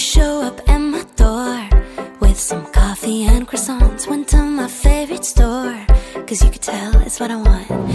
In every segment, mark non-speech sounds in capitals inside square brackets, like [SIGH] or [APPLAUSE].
show up at my door with some coffee and croissants. Went to my favorite store, cause you could tell it's what I want.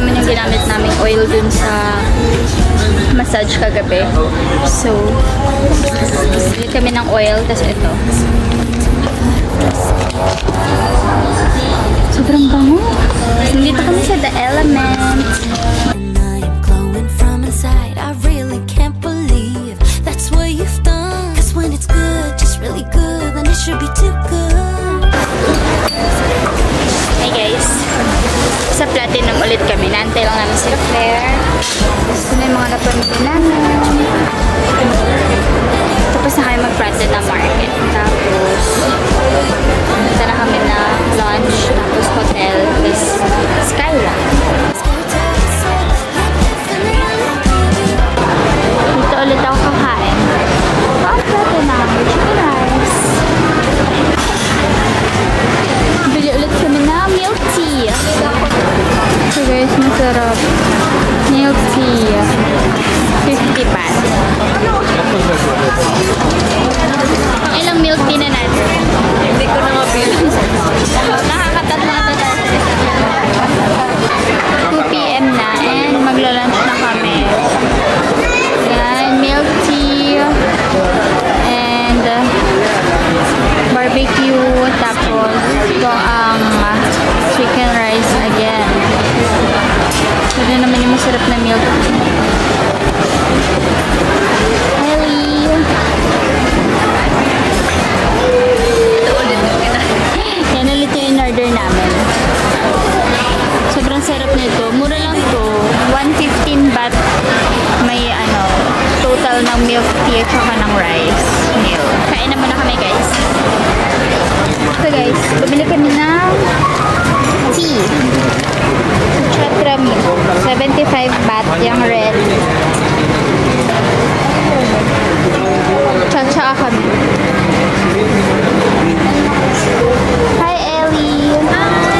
Namin yung ginamit naming oil dun sa massage kagabi. So, bili kami ng oil. Tapos ito. Sobrang bango. Nandito kami sa The Element. I really can't believe that's what you've done. Cause when it's good, just really good, then it should be too good. Hey guys. Sa Platinum ulit kami. Naantay lang namin sila Claire. Gusto na yung mga napamili namin. Tapos na kami mag-Platinum Market. Tapos, punta na kami na lunch. Tapos hotel. Tapos Skyline. Again. Ito naman yung masarap na milk. Ellie! Yan ulit yung namin. Sobrang sarap nito. Mura lang to. 115 baht may ano, total ng milk tea at saka ng rice meal. Kain na muna kami guys. So guys, bumili kami ng tea. Chatra milk. 75 baht yung red. Chacha kami. Hi Ellie! Hi!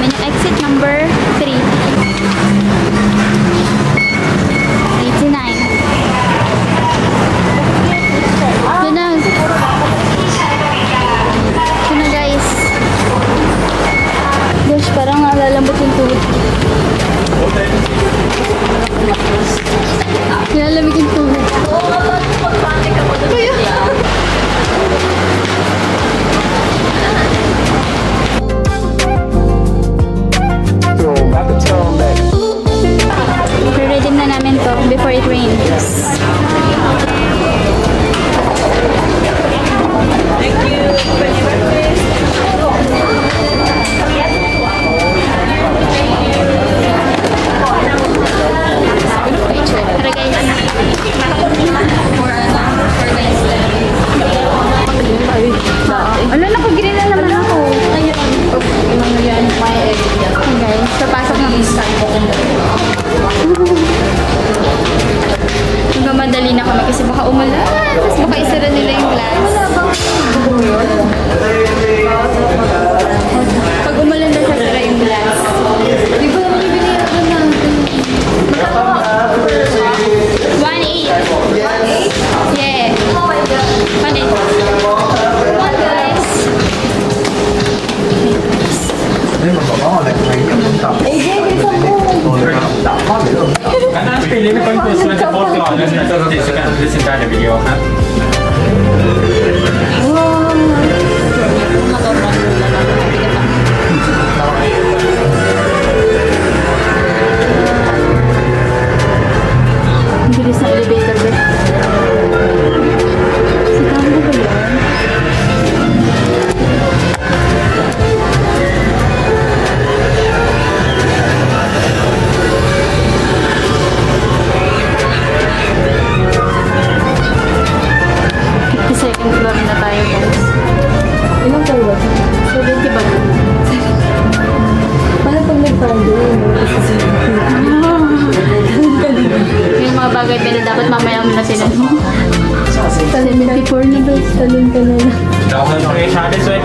namin yung exit number 3. Operation. This way.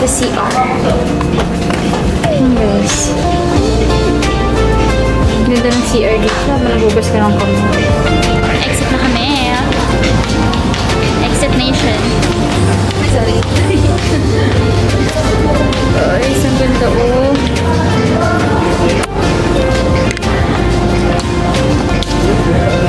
the CR. Anyways. Ganda ng CR dito. Malagugas ka ng kamay. Exit na kami. Exit Nation. Sorry. [LAUGHS] Oh, Ay, isang ganda oh. Yeah.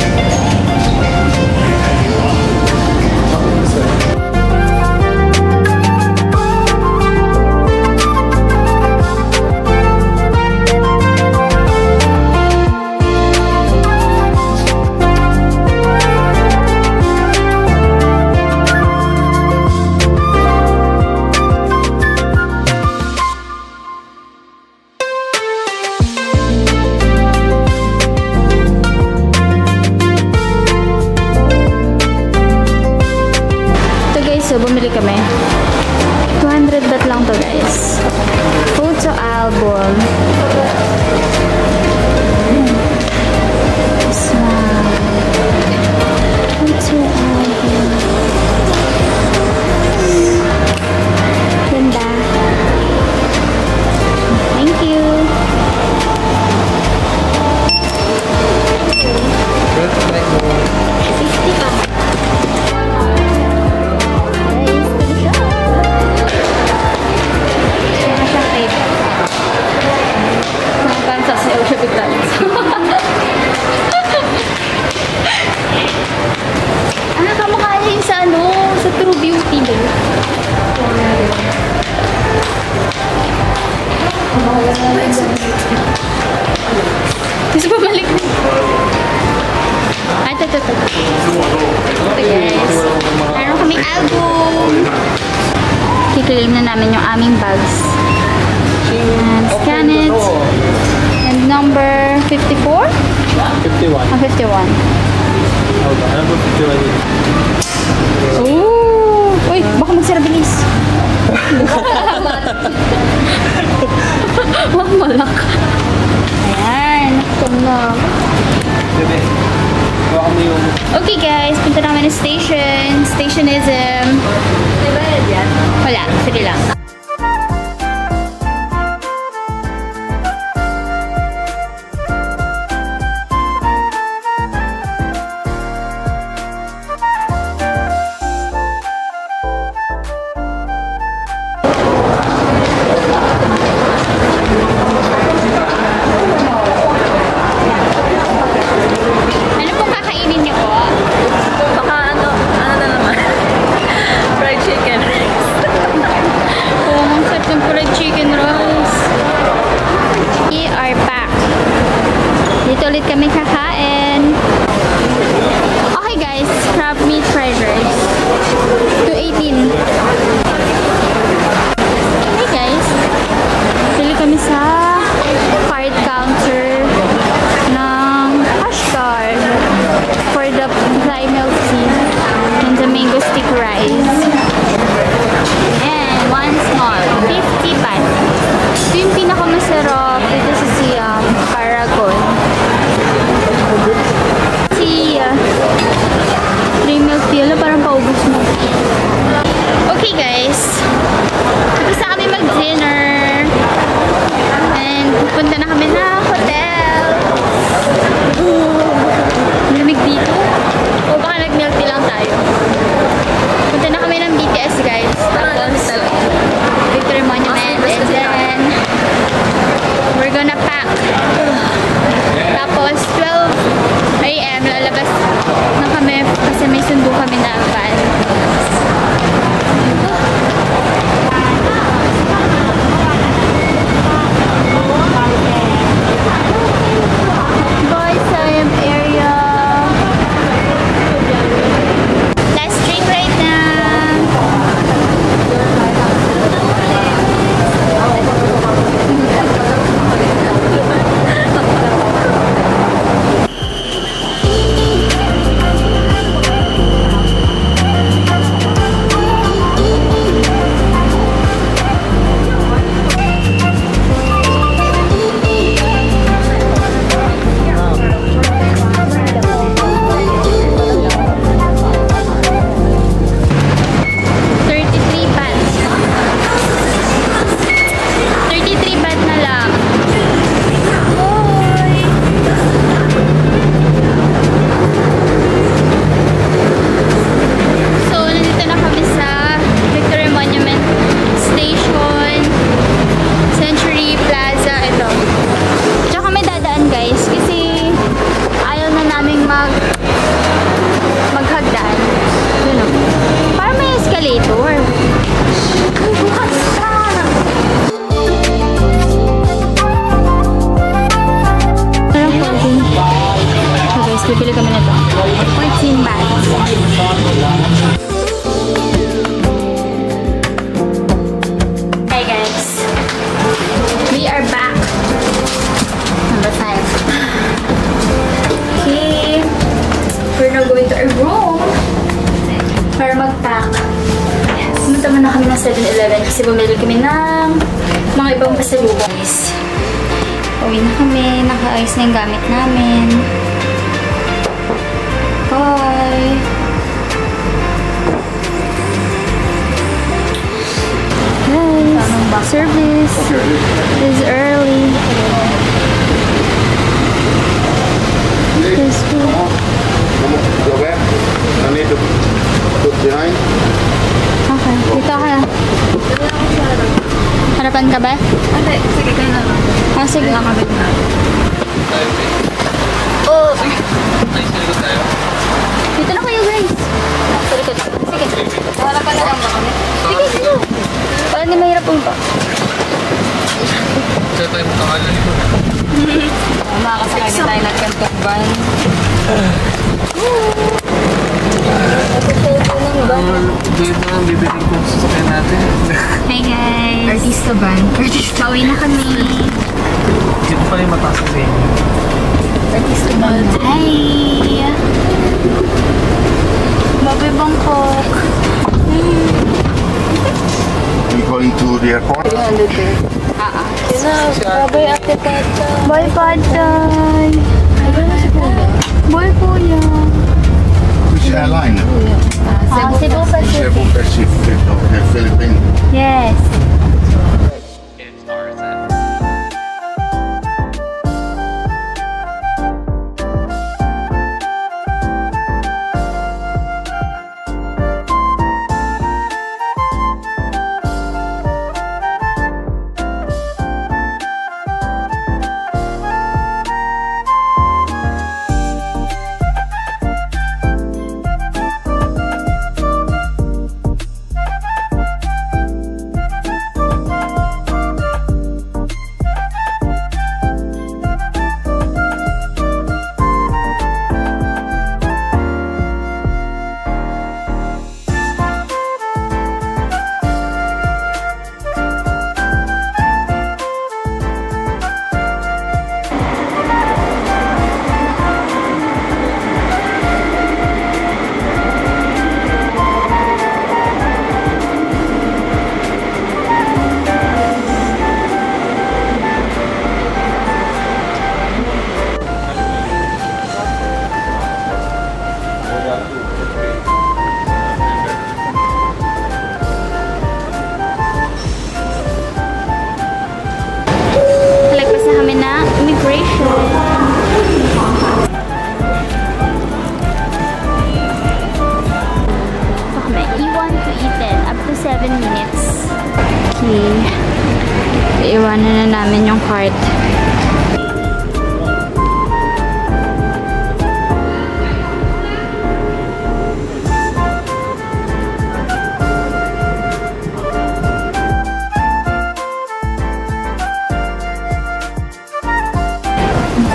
actually. Oh! Uy, baka magsira bilis. [LAUGHS] Wag malak. Ayan, nakutom na. Bebe, baka mo yung... Okay guys, punta namin ng station. Stationism. Wala, sige lang. Muna kami ng 7-Eleven kasi bumili kami ng mga ibang pasalubong. Guys, Uwi na kami. Nakaayos na yung gamit namin. Bye! Guys, service is early. This Go back. I need to put behind. Okay, dito ka. Harapan ka ba? Ate, sige kayo na lang. Ah, sige. Nakabit na. Oh! Dito na kayo, guys. Sa likod. Sige. Wala pa na lang ba kami? Sige, sige. Wala ni mahirap po ba? Kaya tayo makakalali ko. [LAUGHS] Makakasakay din tayo nagkantong van. Dito ang bibiling kong sasakyan natin. Hi, guys. Artista. Pauwi na kami. Dito pa rin mataas sa inyo. Artista van. Hi! Baboy Bangkok. Going to the airport? 300 eh. Babay ate tata. Bye, Paday. Bye, Kuya. Airline? Ah, Cebu Pacific. Cebu Pacific Philippines. Yes. Iiwanan na namin yung cart.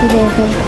Okay, Hi,